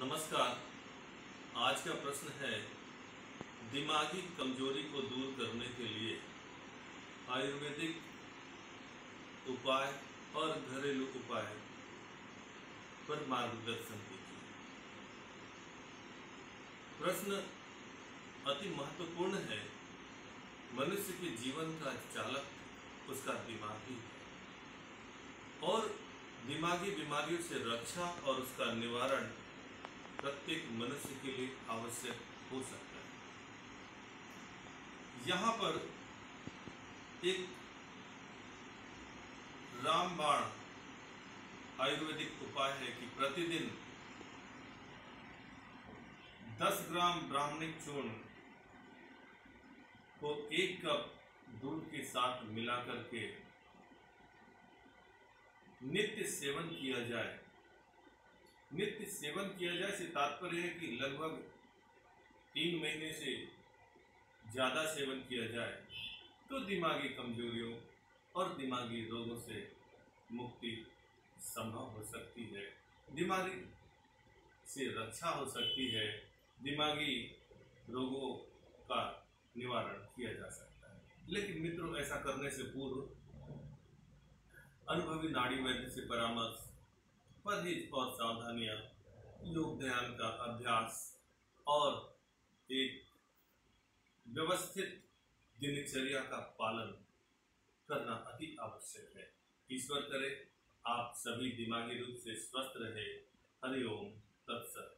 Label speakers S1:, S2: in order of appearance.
S1: नमस्कार। आज का प्रश्न है, दिमागी कमज़ोरी को दूर करने के लिए आयुर्वेदिक उपाय और घरेलू उपाय पर मार्गदर्शन कीजिए। प्रश्न अति महत्वपूर्ण है। मनुष्य के जीवन का चालक उसका दिमाग ही है और दिमागी बीमारियों से रक्षा और उसका निवारण प्रत्येक मनुष्य के लिए आवश्यक हो सकता है। यहाँ पर एक रामबाण आयुर्वेदिक उपाय है कि प्रतिदिन 10 ग्राम ब्राह्मणिक चूर्ण को एक कप दूध के साथ मिलाकर के नित्य सेवन किया जाए। नित्य सेवन किया जाए से तात्पर्य है कि लगभग तीन महीने से ज़्यादा सेवन किया जाए तो दिमागी कमजोरियों और दिमागी रोगों से मुक्ति संभव हो सकती है। दिमागी से रक्षा हो सकती है। दिमागी रोगों का निवारण किया जा सकता है। लेकिन मित्रों, ऐसा करने से पूर्व अनुभवी नाड़ी वैद्य से परामर्श परहेज और सावधानियाँ योग ध्यान का अभ्यास और एक व्यवस्थित दिनचर्या का पालन करना अति आवश्यक है। ईश्वर करे, आप सभी दिमागी रूप से स्वस्थ रहे। हरिओम तत्सत।